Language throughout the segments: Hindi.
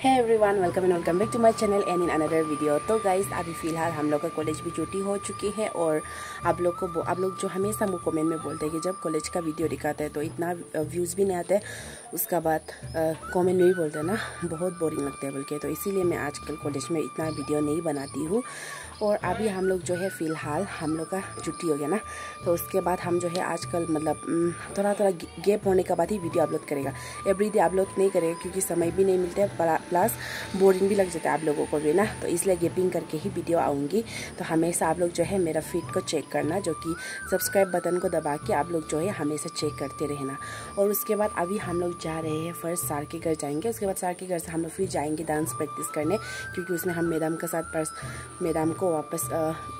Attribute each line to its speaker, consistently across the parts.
Speaker 1: Hi everyone welcome and welcome back to my channel and in another video तो गाइज़ अभी फ़िलहाल हम लोग का कॉलेज भी छुट्टी हो चुकी है और आप लोग को आप लोग जो हमेशा हमको कॉमेंट में बोलते हैं कि जब कॉलेज का वीडियो दिखाते हैं तो इतना व्यूज़ भी नहीं आते उसका बाद कॉमेंट में भी बोलते हैं ना, बहुत बोरिंग लगता है बोल के। तो इसीलिए मैं आजकल कॉलेज में इतना वीडियो नहीं बनाती हूँ। और अभी हम लोग जो है फ़िलहाल हम लोग का छुट्टी हो गया ना। तो उसके बाद हम जो है आजकल मतलब थोड़ा थोड़ा गैप होने के बाद ही वीडियो अपलोड करेगा। एवरी डे अपलोड नहीं करेगा क्योंकि समय भी नहीं मिलता है प्लस बोरिंग भी लग जाता है आप लोगों को भी ना। तो इसलिए गेपिंग करके ही वीडियो आऊँगी। तो हमेशा आप लोग जो है मेरा फ़ीड को चेक करना, जो कि सब्सक्राइब बटन को दबा के आप लोग जो है हमेशा चेक करते रहना। और उसके बाद अभी हम लोग जा रहे हैं फ़र्स्ट सार के घर जाएँगे। उसके बाद सार के घर से हम लोग फिर जाएँगे डांस प्रैक्टिस करने, क्योंकि उसमें हम मैडम के साथ मैडम को वापस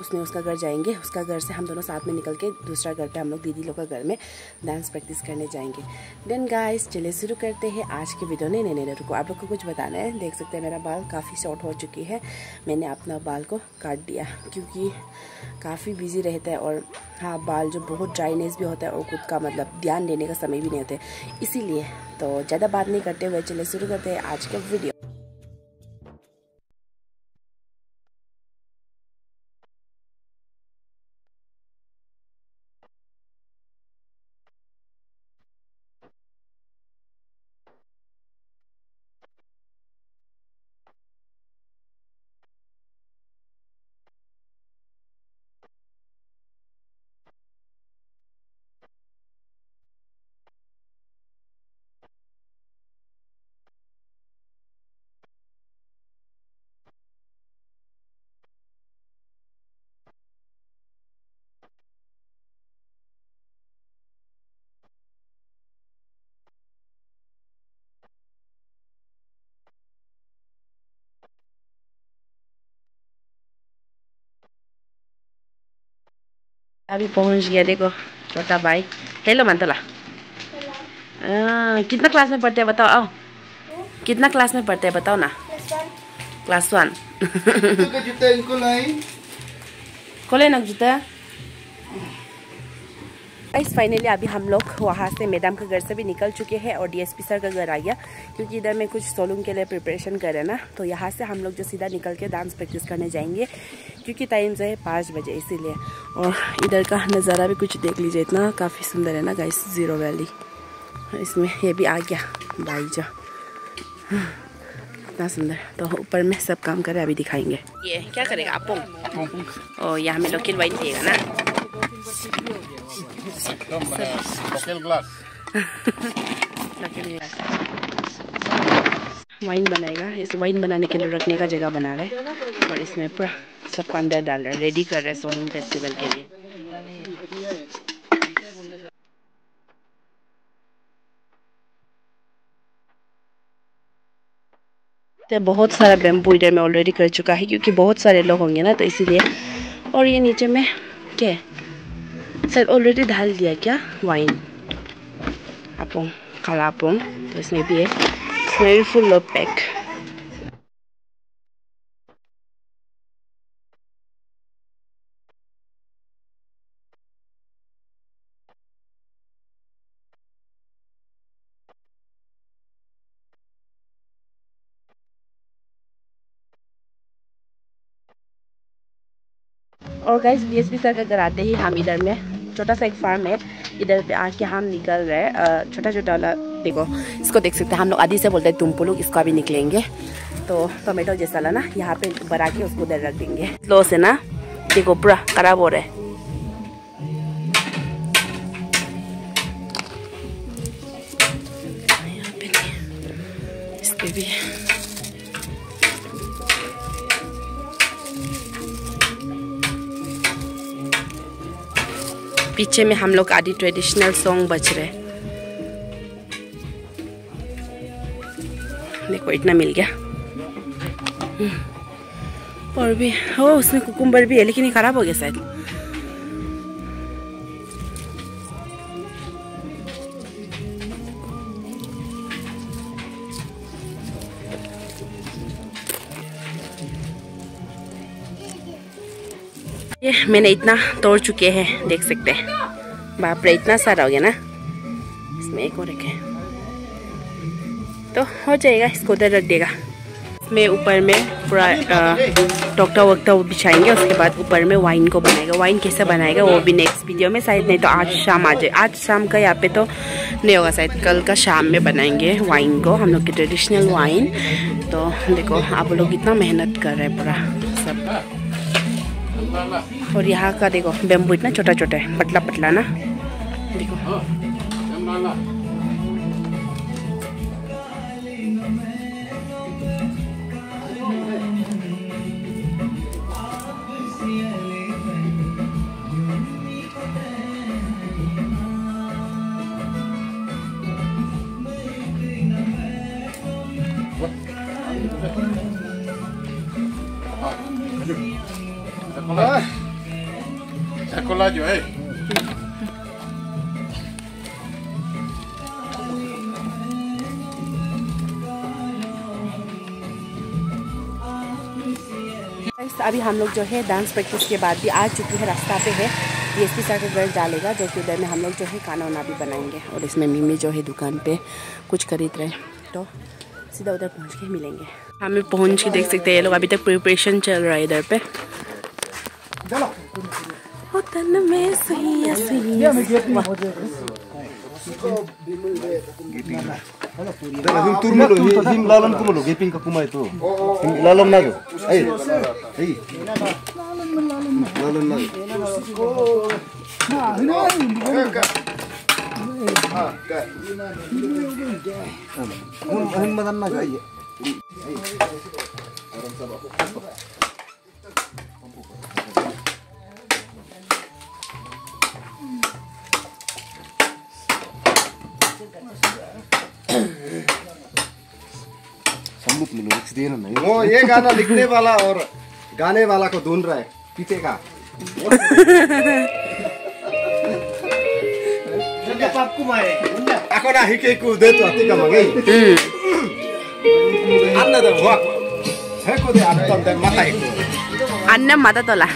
Speaker 1: उसने उसका घर जाएँगे। उसका घर से हम दोनों साथ में निकल के दूसरा घर पे हम लोग दीदी लोग का घर में डांस प्रैक्टिस करने जाएँगे। देन गाइस चले शुरू करते हैं आज के वीडियो नहीं नहीं रुको। आप लोग को कुछ बताना है। देख सकते हैं मेरा बाल काफ़ी शॉर्ट हो चुकी है। मैंने अपना बाल को काट दिया क्योंकि काफ़ी बिज़ी रहता है और हाँ बाल जो बहुत ड्राइनेस भी होता है और खुद का मतलब ध्यान देने का समय भी नहीं होता है। इसीलिए तो ज़्यादा बात नहीं करते हुए चले शुरू करते हैं आज का वीडियो अभी पहुँच गया देखो छोटा भाई। हेलो मंतला कितना क्लास में पढ़ते हैं बताओ आओ। कितना क्लास में पढ़ते हैं बताओ ना। क्लास वन खोले ना जूता इस फाइनली अभी हम लोग वहाँ से मैडम के घर से भी निकल चुके हैं और डीएसपी सर का घर आ गया, क्योंकि इधर में कुछ सोलूम के लिए प्रिपरेशन कर रहे ना तो यहाँ से हम लोग जो सीधा निकल के डांस प्रैक्टिस करने जाएँगे, क्योंकि टाइम जो है पाँच बजे इसीलिए। और इधर का नज़ारा भी कुछ देख लीजिए, इतना काफ़ी सुंदर है ना गाइस ज़ीरो वैली इसमें ये भी आ गया भाई जो। इतना सुंदर तो ऊपर में सब काम करे अभी दिखाएँगे। ये क्या करेगा आप यहाँ में लोकेल वाइन पिएगा ना। वाइन बनाएगा इस वाइन बनाने के लिए रखने का जगह बना रहे और इसमें पूरा सबको अंदर डाल रहे रेडी कर रहे हैं सोनम फेस्टिवल के लिए। तो बहुत सारा बेम्बू इधर में ऑलरेडी कर चुका है, क्योंकि बहुत सारे लोग होंगे ना तो इसीलिए। और ये नीचे में क्या शायद ऑलरेडी डाल दिया क्या वाइन आपो काला आपो तो इसमें भी है इसमें भी फुल ऑफ़ पैक और गाइस डीएसपी सर का घर आते ही हम इधर में, छोटा सा एक फार्म है, इधर पे आके हम निकल रहे हैं। छोटा छोटा वाला, देखो, इसको देख सकते हैं हम लोग। आदि से बोलते हैं तुम लोग इसका भी निकलेंगे। तो टोमेटो जैसा ला ना, यहाँ पे बना के उसको उधर रख देंगे। लो से ना, देखो, पूरा खराब हो रहा है। पीछे में हम लोग आदि ट्रेडिशनल सॉन्ग बज रहे देखो, इतना मिल गया। और भी हो उसमें कुकुम्बर भी है, लेकिन ये खराब हो गया शायद। ये मैंने इतना तोड़ चुके हैं, देख सकते हैं। बाप रे, इतना सारा हो गया ना। इसमें एक और रखे तो हो जाएगा, इसको उधर रख देगा। इसमें ऊपर में पूरा टोकटा वोकटा बिछाएँगे, उसके बाद ऊपर में वाइन को बनाएगा। वाइन कैसे बनाएगा, वो भी नेक्स्ट वीडियो में, शायद नहीं तो आज शाम आ जाए। आज शाम का यहाँ पे तो नहीं होगा, शायद कल का शाम में बनाएँगे वाइन को। हम लोग की ट्रेडिशनल वाइन तो देखो, आप लोग इतना मेहनत कर रहे हैं पूरा, सब। और यहाँ का देखो बेम्बू इतना छोटा छोटा है पतला पतला ना? देखो।
Speaker 2: Chocolate, eh?
Speaker 1: अभी हम लोग जो है डांस प्रैक्टिस के बाद भी आ चुकी है रास्ता पे है। डीएसपी सर का घर डालेगा जो कि उधर में हम लोग जो है खाना वाना भी बनाएँगे। और इसमें मिमी जो है दुकान पे कुछ खरीद रहे तो सीधा उधर पहुँच के मिलेंगे। हमें पहुँच के देख सकते हैं ये लोग अभी तक प्रिपरेशन चल रहा है इधर पे। तन में सुइया सुइया
Speaker 3: turun him him lalam kuma lo, gaping ka kuma itu. Him lalam na lo. Ay, ay. Lalam na lo. Hum hum madan na ay. सम्मुख में लिरिक्स देना नहीं
Speaker 2: वो ये गाना लिखने वाला और गाने वाला को ढूंढ रहा है पीछे का Ako na hike ku de tu ati ka magai. Anna da huak. He ko de attam de matai ku.
Speaker 1: अन्ना माता तोला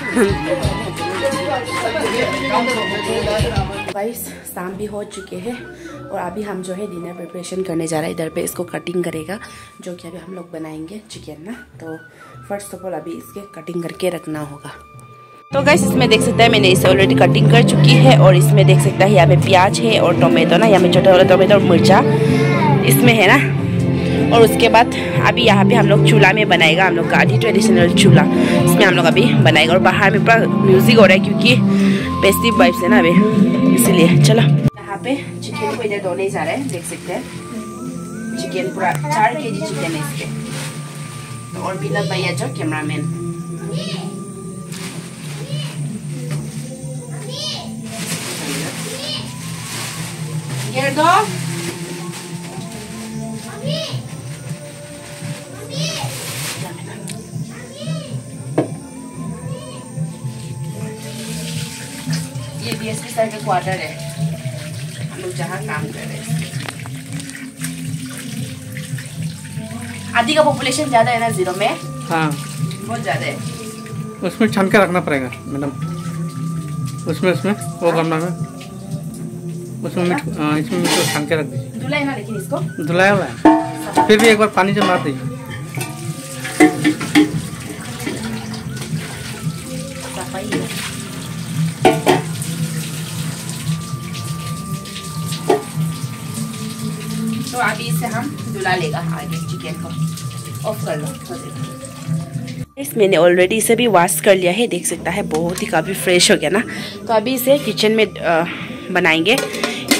Speaker 1: गाइस शाम भी हो चुके हैं और अभी हम जो है डिनर प्रिपरेशन करने जा रहे हैं। इधर पे इसको कटिंग करेगा, जो कि अभी हम लोग बनाएँगे चिकन ना। तो फ़र्स्ट ऑफ़ ऑल अभी इसके कटिंग करके रखना होगा। तो गैस इसमें देख सकते हैं, मैंने इसे ऑलरेडी कटिंग कर चुकी है और इसमें देख सकता है, यहाँ पे प्याज है और टोमेटो ना। यहाँ पे छोटा वाला टोमेटो और मिर्चा इसमें है ना। और उसके बाद अभी यहाँ पे हम लोग चूल्हा में बनाएगा, हम लोग का ट्रेडिशनल चूल्हा। इसमें हम लोग अभी बनाएगा और बाहर में पूरा म्यूज़िक हो रहा है क्योंकि फेस्टिव वाइब्स है ना अभी? इसीलिए। चलो। यहाँ पे चिकन को इधर धोने जा रहे हैं, देख सकते हैं। चिकन पूरा चार के जी चिकन है इसके। तो और बिना भैया जो कैमरा मैन go. ये डीएसपी सर का क्वार्टर है। हम लोग जहाँ काम कर रहे हैं। आदि का पॉपुलेशन ज़्यादा है ना ज़ीरो में?
Speaker 4: हाँ।
Speaker 1: बहुत ज़्यादा है।
Speaker 4: उसमें छान के रखना पड़ेगा मैडम। उसमें उसमें वो गमला में। उसमें मिठ हाँ, इसमें मिठ छान के रख दीजिए।
Speaker 1: धुला ना लेकिन इसको।
Speaker 4: धुलाया हुआ है। फिर भी एक बार पानी से मार दीजिए।
Speaker 1: सफ़ाई है। इसे हम धुला लेगा आगे चिकन को। ऑफ़ कर लो तो मैंने ऑलरेडी इसे भी वॉश कर लिया है, देख सकता है, बहुत ही काफ़ी फ्रेश हो गया ना। तो अभी इसे किचन में बनाएँगे।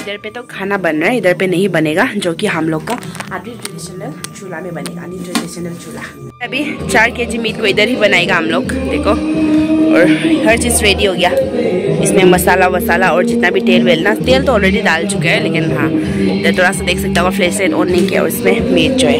Speaker 1: इधर पे तो खाना बन रहा है, इधर पे नहीं बनेगा, जो कि हम लोग का आदि ट्रेडिशनल चूल्हा में बनेगा, आदि ट्रेडिशनल चूल्हा। अभी चार के जी मीट को इधर ही बनाएगा हम लोग, देखो। और हर चीज़ रेडी हो गया। इसमें मसाला वसाला और जितना भी तेल वेल ना, तेल तो ऑलरेडी डाल चुके हैं, लेकिन हाँ इधर थोड़ा सा देख सकता हुआ फ्लेस ऑन नहीं किया, और इसमें मीट जो है।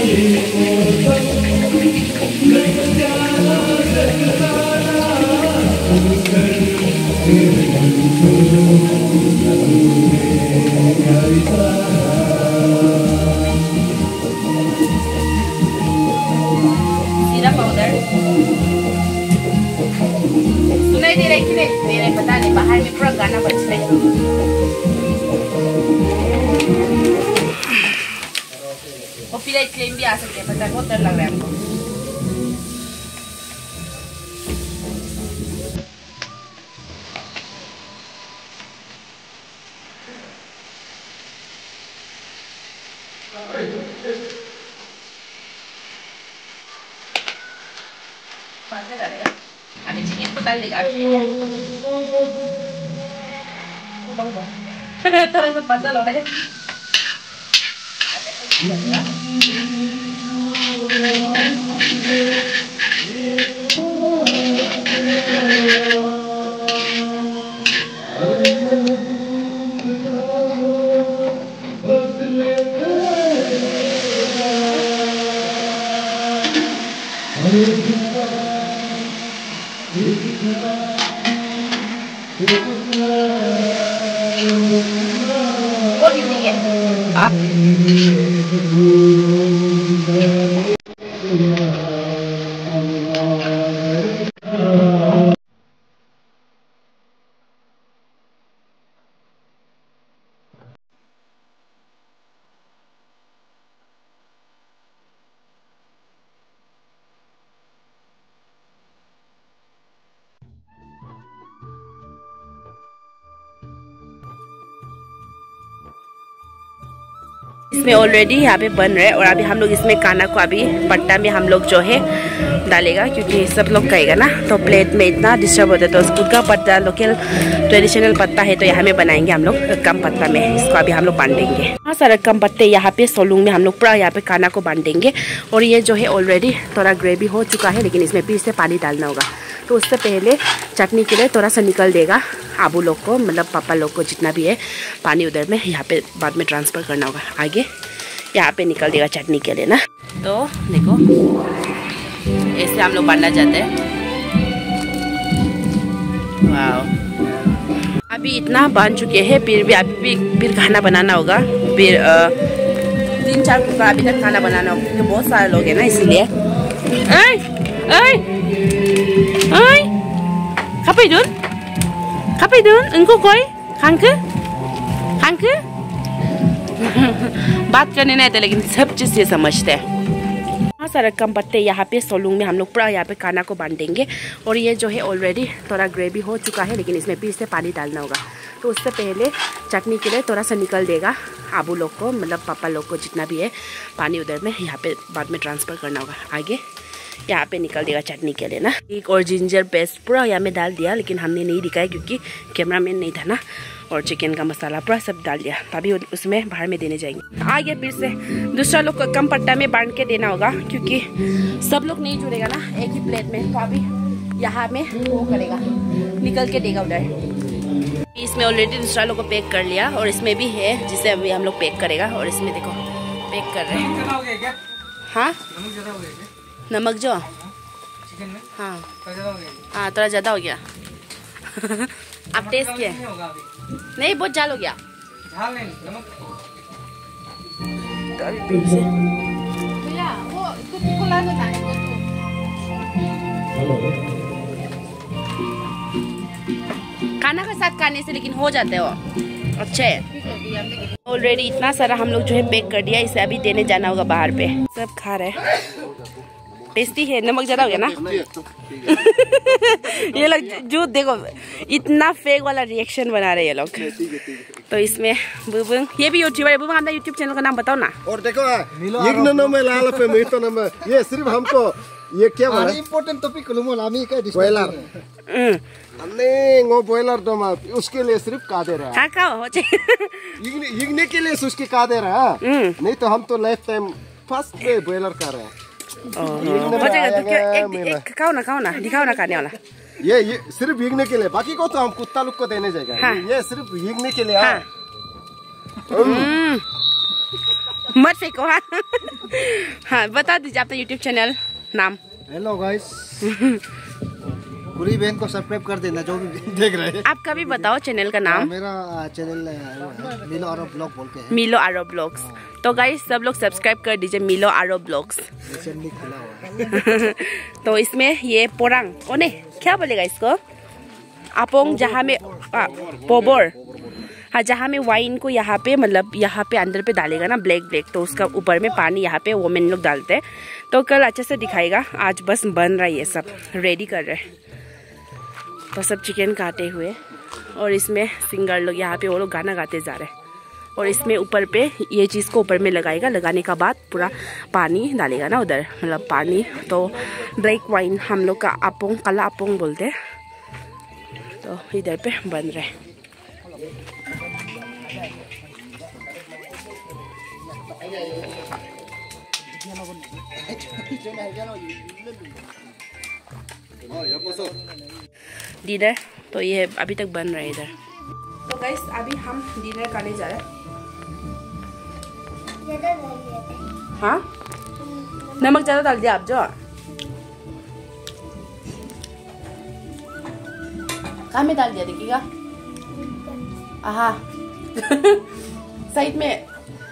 Speaker 1: रहा है कॉपीराइट क्लेम भी आ सकते हैं पता है बहुत डर लग रहा है हमको पासे डालेगा अभी चिकन को डाल देगा थोड़ा है? इसमें ऑलरेडी यहाँ पे बन रहा है और अभी हम लोग इसमें खाना को अभी पट्टा में हम लोग जो है डालेगा क्योंकि सब लोग कहेगा ना। तो प्लेट में इतना डिस्टर्ब होता है तो खुद का पत्ता लोकल ट्रेडिशनल पत्ता है तो यहाँ में बनाएँगे हम लोग कम पत्ता में। इसको अभी हम लोग बाँध देंगे हाँ सारा कम पत्ते यहाँ पे सोलूंग में हम लोग पूरा यहाँ पे खाना को बाँध देंगे और ये जो है ऑलरेडी थोड़ा ग्रेवी हो चुका है, लेकिन इसमें फिर से पानी डालना होगा। तो उससे पहले चटनी के लिए थोड़ा सा निकल देगा। आबू लोग को मतलब पापा लोग को जितना भी है, पानी उधर में, यहाँ पे बाद में ट्रांसफ़र करना होगा। आगे यहाँ पे निकल देगा चटनी के लिए ना। तो देखो, ऐसे हम लोग बांधना चाहते हैं। अभी इतना बाँध चुके हैं, फिर भी अभी फिर खाना बनाना होगा। फिर तीन चार अभी तक खाना बनाना होगा, क्योंकि बहुत सारे लोग हैं ना, इसीलिए। ऐ, ऐ, ऐ, kapan dun? Kapan dun? Engkau koi? Hangke? Hangke? बात करने नहीं आते लेकिन सब चीज़ ये समझते हैं हाँ सारा कम पत्ते यहाँ पे सोलूंग में हम लोग पूरा यहाँ पे खाना को बाँध देंगे और ये जो है ऑलरेडी थोड़ा ग्रेवी हो चुका है लेकिन इसमें फिर से पानी डालना होगा तो उससे पहले चटनी के लिए थोड़ा सा निकल देगा आबू लोग को मतलब पापा लोग को जितना भी है पानी उधर में यहाँ पे बाद में ट्रांसफ़र करना होगा आगे यहाँ पे निकल देगा चटनी के लिए ना। एक और जिंजर पेस्ट पूरा यहाँ में डाल दिया लेकिन हमने नहीं दिखाया क्योंकि कैमरा मैन नहीं था ना। और चिकन का मसाला पूरा सब डाल दिया। तभी उसमें बाहर में देने जाएँगे। आगे फिर से। दूसरा लोग को कम पट्टा में बाँध के देना होगा क्योंकि सब लोग नहीं जुड़ेगा ना एक ही प्लेट में। तो अभी यहाँ में वो करेगा। निकल के देगा उधर। इसमें ऑलरेडी दूसरा लोग को पैक कर लिया और इसमें भी है जिसे अभी हम लोग पैक करेगा। और इसमें देखो पैक कर रहे हैं।
Speaker 4: हाँ? नमक हो क्या
Speaker 1: जो?
Speaker 4: चिकन में?
Speaker 1: हाँ।
Speaker 4: थोड़ा ज़्यादा हो गया
Speaker 1: हाँ थोड़ा ज़्यादा हो गया। आप टेस्ट किए
Speaker 4: नहीं होगा अभी।
Speaker 1: नहीं बहुत जाल हो गया।
Speaker 4: झाल नहीं नमक।
Speaker 1: तो खाना के साथ खाने से लेकिन हो जाते हो। अच्छे। ऑलरेडी इतना सारा हम लोग जो है पैक कर दिया इसे अभी देने जाना होगा बाहर पे। सब खा रहे हैं। टेस्टी है नमक ज़्यादा हो गया ना? ये लोग जो देखो इतना फेक वाला रिएक्शन बना रहे ये लोग। तो इसमें बुबुंग ये भी यूट्यूबर है बुबुंग अपना यूट्यूब चैनल का नाम बताओ ना।
Speaker 2: और देखो इग्नो में लाल पे मितो नंबर ये सिर्फ़ हमको ये क्या बोला?
Speaker 3: इम्पोर्टेंट टॉपिक को लूमो लामी का
Speaker 2: बॉयलर हमने वो बॉयलर तो मैं उसके लिए सिर्फ़ का दे रहा। है
Speaker 1: हाँ का हो चाहिए
Speaker 2: इग्ने इग्ने के लिए उसके का दे रहा। है
Speaker 1: हम्म।
Speaker 2: नहीं तो हम तो लाइफ टाइम फ़र्स्ट पे बॉयलर कर रहे हैं।
Speaker 1: जाएगा क्या एक, एक खाओ ना खाओ ना दिखाओ ना खाने वाला
Speaker 2: ये ये सिर्फ़ भीगने के लिए बाकी को तो हम कुत्ता लोग को देने जाएगा
Speaker 1: हाँ।
Speaker 2: ये सिर्फ़ भीगने के लिए
Speaker 1: हाँ। मत फेंको हाँ हाँ बता दीजिए आपका यूट्यूब चैनल नाम
Speaker 3: हेलो गाइस पूरी बहन को सब्सक्राइब कर देना जो भी देख रहे हैं।
Speaker 1: आपका भी बताओ चैनल का नाम?
Speaker 3: मेरा चैनल नीलो और ब्लॉग बोल के
Speaker 1: मिलो आरो ब्लॉग्स। तो गाइस सब लोग सब्सक्राइब कर दीजिए मिलो आरो ब्लॉग्स।
Speaker 3: है
Speaker 1: तो इसमें ये पोरंग ओने क्या बोलेगा इसको? अपोंग जहाँ में आ, पोबोर। हाँ जहाँ में वाइन को यहाँ पे मतलब यहाँ पे अंदर पे डालेगा ना ब्लैक ब्लैक तो उसका ऊपर में पानी यहाँ पे वोमेन लोग डालते हैं। तो कल अच्छे से दिखाएगा आज बस बन रहा है ये सब रेडी कर रहे हैं। तो सब चिकन काटे हुए और इसमें सिंगर लोग, यहाँ पे वो लोग गाना गाते जा रहे हैं। और इसमें ऊपर पे ये चीज़ को ऊपर में लगाएगा। लगाने का बाद पूरा पानी डालेगा ना उधर। मतलब पानी तो ब्लैक वाइन हम लोग का अपोंग काला अपोंग बोलते हैं। तो इधर पे बन रहे डिनर तो ये अभी तक बन रहा है इधर। तो गैस अभी हम डिनर करने जा रहे हैं। हाँ? नमक ज़्यादा डाल दिया आप जो। कहाँ में डाल दिया देखिएगा। आहा। साइड में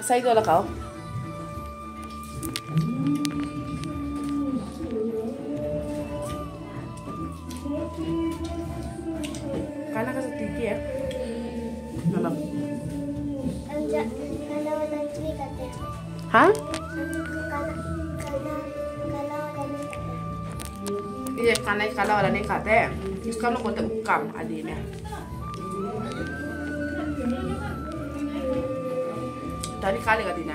Speaker 1: साइड वाला खाओ। हाँ? ये खाना ही काला वाला नहीं खाते हैं। इसका हम लोग बोलते हैं उक्काम आदि में। तारी खा लेगा दीना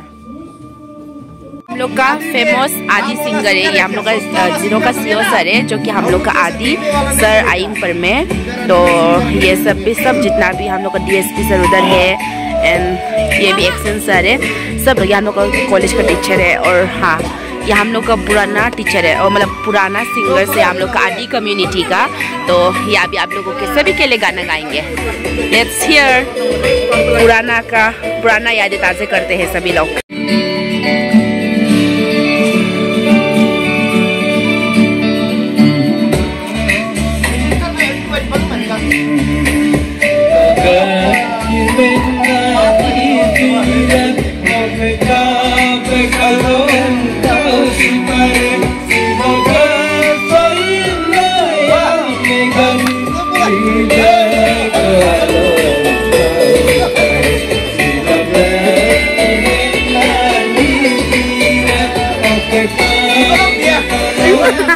Speaker 1: हम लोग का फ़ेमस आदि सिंगर है। ये हम लोग का ज़ीरो का सीओ सर है जो कि हम लोग का आदि सर आइंग पर में। तो ये सब भी सब जितना भी हम लोग का डीएसपी सर उधर है एंड ये भी एक्सन सर है। सब यहाँ हम लोग का कॉलेज का टीचर है और हाँ यह हम लोग का पुराना टीचर है और मतलब पुराना सिंगर से हम लोग का आदि कम्युनिटी का। तो ये अभी आप लोगों के सभी के लिए गाना गाएँगे। लेट्स हियर पुराना का, पुराना यादें ताज़े करते हैं सभी लोग।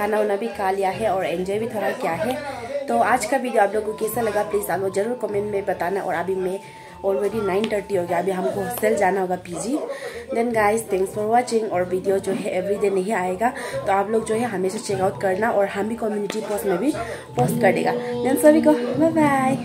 Speaker 1: खाना वाना भी खा लिया है और एंजॉय भी थोड़ा किया है। तो आज का वीडियो आप लोगों को कैसा लगा प्लीज़ आप लोग ज़रूर कमेंट में बताना। और अभी मैं ऑलरेडी नाइन थर्टी हो गया, अभी हमको हॉस्टल जाना होगा PG then guys thanks for watching और वीडियो जो है एवरीडे नहीं आएगा तो आप लोग जो है हमेशा चेकआउट करना और हम भी कम्युनिटी पोस्ट में भी पोस्ट करेगा। देन सभी को बाय बाय